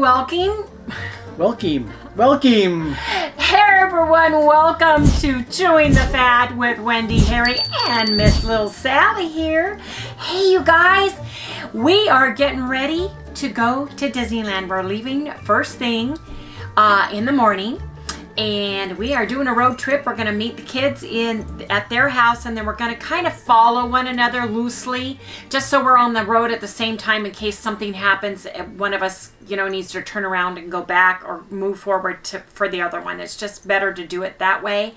welcome. Welcome. Welcome. Hey everyone, welcome to Chewing the Fat with Wendy, Harry, and Miss Little Sally here. Hey you guys, we are getting ready to go to Disneyland. We're leaving first thing uh, in the morning and we are doing a road trip. We're going to meet the kids in at their house and then we're going to kind of follow one another loosely just so we're on the road at the same time in case something happens uh, one of us, you know, needs to turn around and go back or move forward to for the other one. It's just better to do it that way.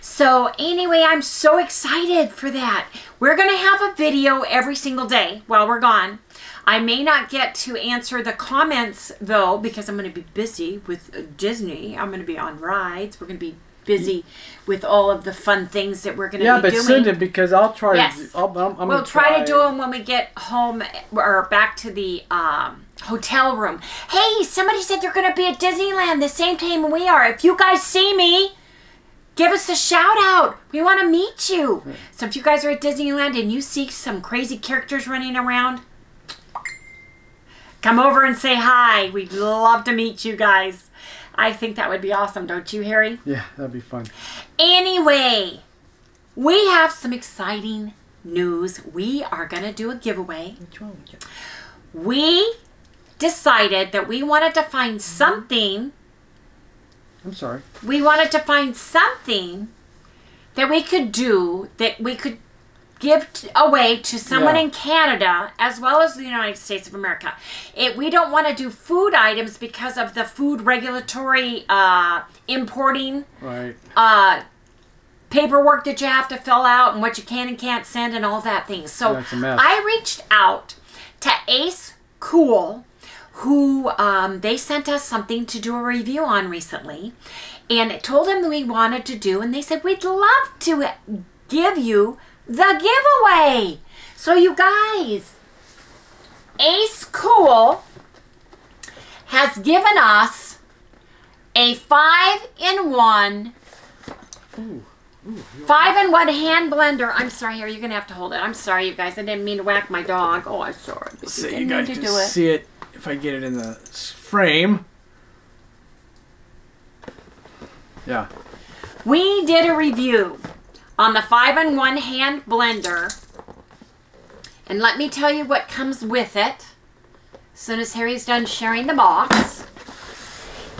So anyway, I'm so excited for that. We're going to have a video every single day while we're gone. I may not get to answer the comments though because I'm going to be busy with Disney. I'm going to be on rides. We're going to be busy with all of the fun things that we're going to Yeah, be but send it because I'll try. Yes. To, I'll, I'm, I'm we'll try, to do them when we get home or back to the um, hotel room. Hey, somebody said they're going to be at Disneyland the same time we are. If you guys see me, give us a shout out. We want to meet you. So if you guys are at Disneyland and you see some crazy characters running around, come over and say hi. We'd love to meet you guys. I think that would be awesome, don't you, Harry? Yeah, that'd be fun. Anyway, we have some exciting news. We are going to do a giveaway. What's wrong with you? We decided that we wanted to find something, I'm sorry. we wanted to find something that we could do that we could give away to someone Yeah. in Canada as well as the United States of America. It, we don't want to do food items because of the food regulatory uh, importing Right. uh, paperwork that you have to fill out and what you can and can't send and all that things. So Yeah, it's a mess. I reached out to Ace Cool, who um, they sent us something to do a review on recently, and it told them that we wanted to do, and they said we'd love to give you the giveaway. So you guys, AceKool has given us a five in one Five in one hand blender. I'm sorry, here you're gonna have to hold it. I'm sorry, you guys. I didn't mean to whack my dog. Oh, I'm sorry. So you mean guys to can do it. see it if I get it in the frame. Yeah. We did a review on the five in one hand blender, and let me tell you what comes with it. As soon as Harry's done sharing the box,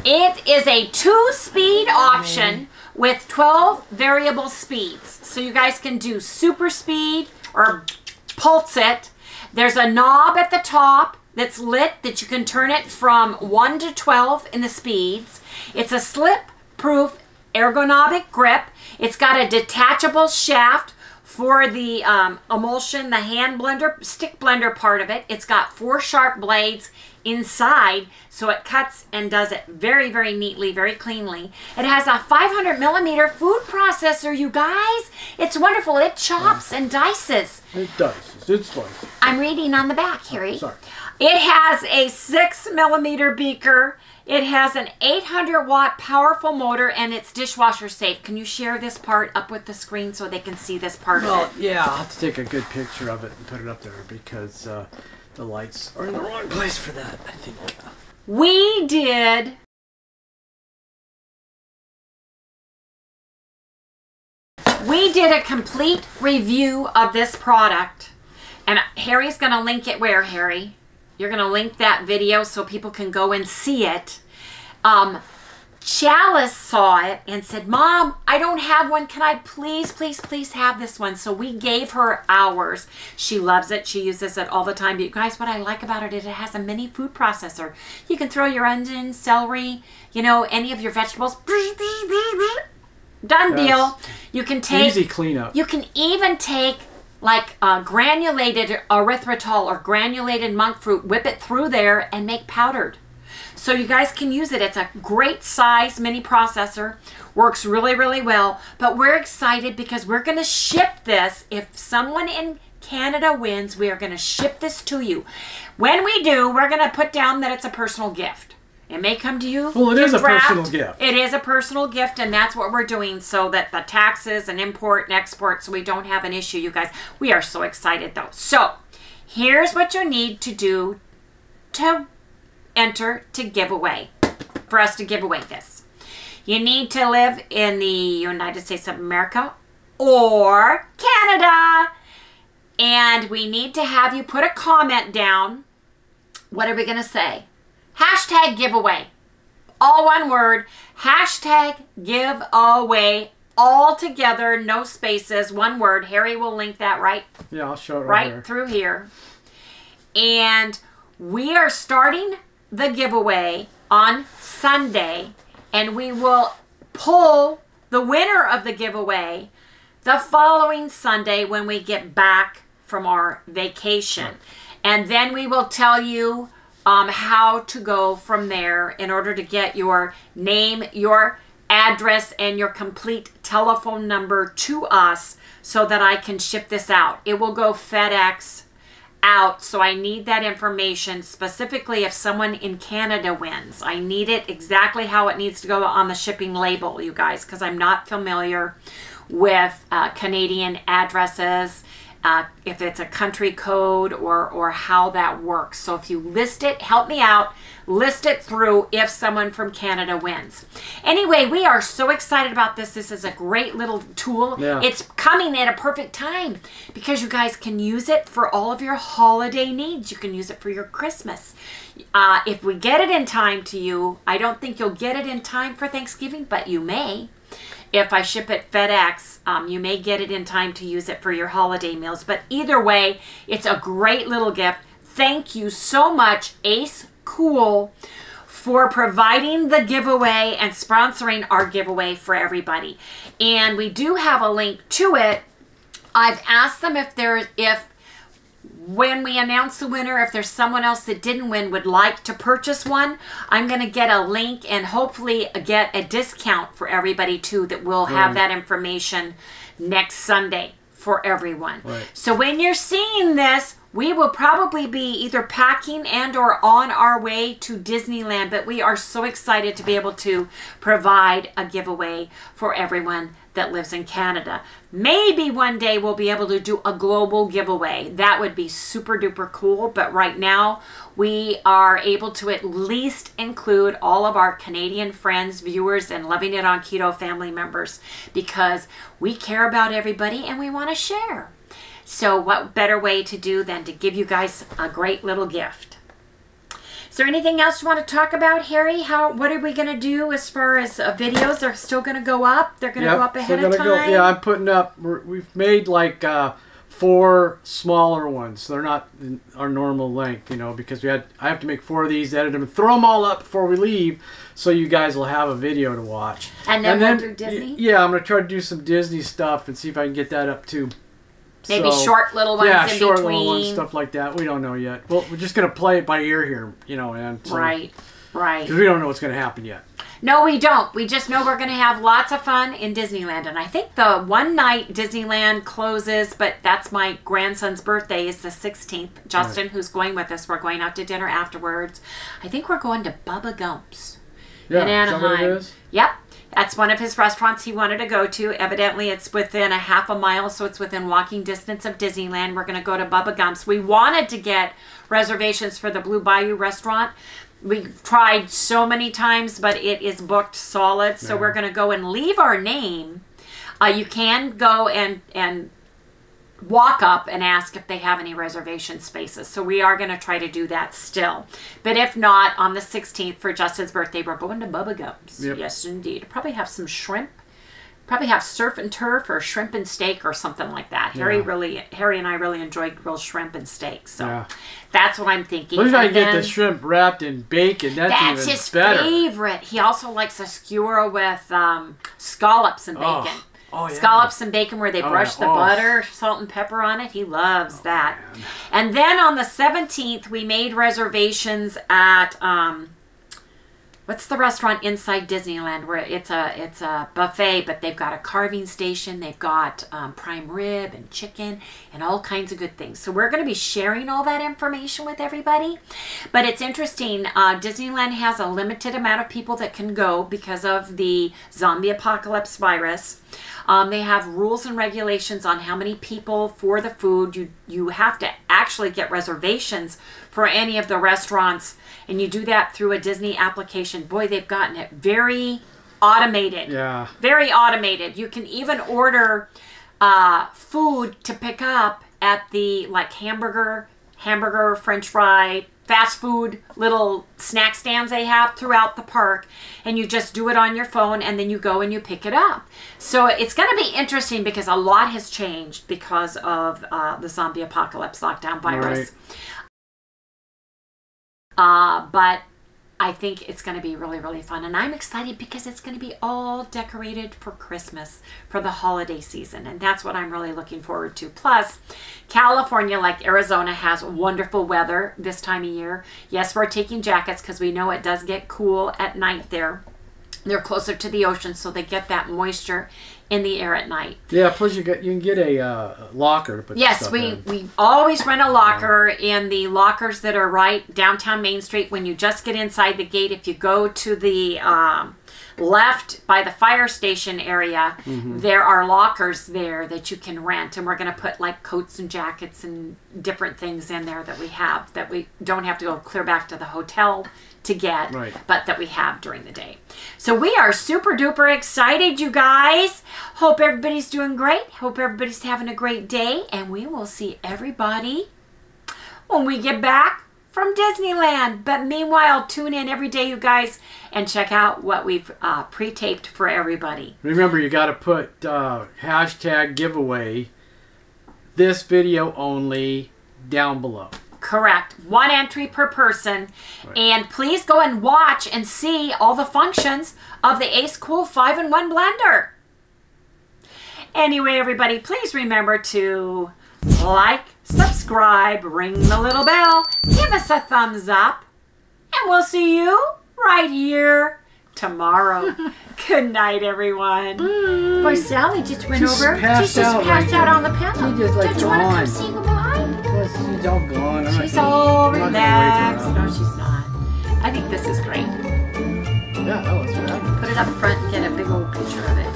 it is a two-speed option with 12 variable speeds. So you guys can do super speed or pulse it. There's a knob at the top that's lit that you can turn it from 1 to 12 in the speeds. It's a slip-proof ergonomic grip. It's got a detachable shaft for the um, emulsion, the hand blender, stick blender part of it. It's got four sharp blades inside, so it cuts and does it very, very neatly, very cleanly. It has a 500 millimeter food processor, you guys. It's wonderful. It chops and dices. It dices. It's slice. I'm reading on the back, Harry. sorry. It has a six millimeter beaker. It has an 800 watt powerful motor and it's dishwasher safe. Can you share this part up with the screen so they can see this part Well, of it? yeah, I'll have to take a good picture of it and put it up there because uh, the lights are in the wrong place for that, I think. We did We did a complete review of this product. And Harry's going to link it where, Harry? You're going to link that video so people can go and see it. Um, Chalice saw it and said, Mom, I don't have one. Can I please, please, please have this one? So we gave her ours. She loves it. She uses it all the time. But you guys, what I like about it is it has a mini food processor. You can throw your onions, celery, you know, any of your vegetables. Done Yes. deal. You can take Easy cleanup. you can even take like uh, granulated erythritol or granulated monk fruit, whip it through there and make powdered. So you guys can use it. It's a great size mini processor. Works really, really well. But we're excited because we're going to ship this. If someone in Canada wins, we are going to ship this to you. When we do, we're going to put down that it's a personal gift. It may come to you. Well, it is a personal gift. It is a personal gift, and that's what we're doing so that the taxes and import and export, so we don't have an issue, you guys. We are so excited, though. So, here's what you need to do to enter to give away, for us to give away this. You need to live in the United States of America or Canada. And we need to have you put a comment down. What are we going to say? Hashtag giveaway. All one word. Hashtag giveaway. All together, no spaces, one word. Harry will link that right Yeah, I'll show it right, right here. through here. And we are starting the giveaway on Sunday, and we will pull the winner of the giveaway the following Sunday when we get back from our vacation. And then we will tell you um, how to go from there in order to get your name, your address, and your complete telephone number to us so that I can ship this out. It will go FedEx out, so I need that information specifically if someone in Canada wins. I need it exactly how it needs to go on the shipping label, you guys, because I'm not familiar with uh, Canadian addresses. Uh, if it's a country code or or how that works. So if you list it, help me out. List it through if someone from Canada wins. Anyway, we are so excited about this. This is a great little tool. Yeah. It's coming at a perfect time because you guys can use it for all of your holiday needs. You can use it for your Christmas. Uh, if we get it in time to you, I don't think you'll get it in time for Thanksgiving, but you may. If I ship it FedEx, um, you may get it in time to use it for your holiday meals. But either way, it's a great little gift. Thank you so much, Ace Cool, for providing the giveaway and sponsoring our giveaway for everybody. And we do have a link to it. I've asked them if there if when we announce the winner, if there's someone else that didn't win would like to purchase one, I'm going to get a link and hopefully get a discount for everybody too that will have Right. that information next Sunday for everyone. Right. So when you're seeing this, we will probably be either packing and or on our way to Disneyland, but we are so excited to be able to provide a giveaway for everyone that lives in Canada. Maybe one day we'll be able to do a global giveaway. That would be super duper cool, but right now we are able to at least include all of our Canadian friends, viewers, and Loving It on Keto family members because we care about everybody and we want to share. So, what better way to do than to give you guys a great little gift? Is there anything else you want to talk about, Harry? How what are we going to do as far as uh, videos? They're still going to go up. They're going to Yep, go up ahead of time. Go, yeah, I'm putting up. We're, we've made like uh, four smaller ones. They're not our normal length, you know, because we had. I have to make four of these, edit them, and throw them all up before we leave, so you guys will have a video to watch. And then we'll do Disney? Yeah, I'm gonna try to do some Disney stuff and see if I can get that up too. Maybe So- short little ones yeah, in short between. little ones, stuff like that. We don't know yet. Well, we're just gonna play it by ear here, you know, and so, Right, right. because we don't know what's gonna happen yet. No, we don't. We just know we're going to have lots of fun in Disneyland. And I think the one night Disneyland closes, but that's my grandson's birthday is the 16th. Justin, who's going with us, we're going out to dinner afterwards. I think we're going to Bubba Gump's Yeah, in is that what it Anaheim. Yep. That's one of his restaurants he wanted to go to. Evidently, it's within a half a mile, so it's within walking distance of Disneyland. We're going to go to Bubba Gump's. We wanted to get reservations for the Blue Bayou restaurant. We tried so many times, but it is booked solid. So Yeah. we're going to go and leave our name. Uh, you can go and and walk up and ask if they have any reservation spaces. So we are going to try to do that still. But if not, on the 16th for Justin's birthday, we're going to Bubba Gump's. Yep. Yes, indeed. Probably have some shrimp. Probably have surf and turf or shrimp and steak or something like that. Harry really, Harry and I really enjoy grilled shrimp and steak. So Yeah. that's what I'm thinking. Least I And get the shrimp wrapped in bacon. That's, that's even his better. favorite. He also likes a skewer with um, scallops and Oh. bacon. Oh, yeah. Scallops and bacon where they Oh, brush yeah. the Oh. butter, salt and pepper on it. He loves that. And then on the 17th, we made reservations at um, what's the restaurant inside Disneyland where it's a it's a buffet, but they've got a carving station, they've got um, prime rib and chicken and all kinds of good things. So we're going to be sharing all that information with everybody. But it's interesting. Uh, Disneyland has a limited amount of people that can go because of the zombie apocalypse virus. Um, they have rules and regulations on how many people for the food. You you have to actually get reservations for any of the restaurants, and you do that through a Disney application. Boy, they've gotten it very automated. Yeah. Very automated. You can even order uh, food to pick up at the like hamburger, hamburger, French fry, fast food little snack stands they have throughout the park and you just do it on your phone and then you go and you pick it up so it's going to be interesting because a lot has changed because of uh, the zombie apocalypse lockdown virus Right. uh, but I think it's going to be really, really fun. And I'm excited because it's going to be all decorated for Christmas, for the holiday season. And that's what I'm really looking forward to. Plus, California, like Arizona, has wonderful weather this time of year. Yes, we're taking jackets because we know it does get cool at night there. They're closer to the ocean, so they get that moisture in the air at night. Yeah. Plus, you get you can get a uh, locker to put. Yes, we, in. we always rent a locker in the lockers that are right downtown Main Street. When you just get inside the gate, if you go to the um, left by the fire station area, Mm-hmm. there are lockers there that you can rent. And we're going to put like coats and jackets and different things in there that we have that we don't have to go clear back to the hotel to get, Right. but that we have during the day. So we are super duper excited, you guys. Hope everybody's doing great. Hope everybody's having a great day. And we will see everybody when we get back from Disneyland. But meanwhile, tune in every day, you guys, and check out what we've uh, pre taped for everybody. Remember, you got to put uh, hashtag giveaway. This video only down below. Correct. One entry per person. And please go and watch and see all the functions of the AceKool 5 in 1 blender. Anyway, everybody, please remember to like, subscribe, ring the little bell, give us a thumbs up, and we'll see you right here tomorrow. Good night, everyone. Boy, Sally just went She's over. passed She's just out passed right out on the pillow. She just, like, Don't you want to come see say goodbye? She's all gone. I'm She's all gonna relaxed. No, she's not. I think this is great. Yeah, that was fabulous. Put it up front and get a big old picture of it.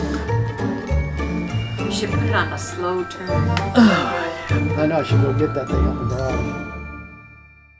You should put it on a slow turn. I know. I should go get that thing up the garage.